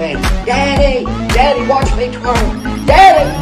me. Daddy, Daddy, watch me twirl. Daddy,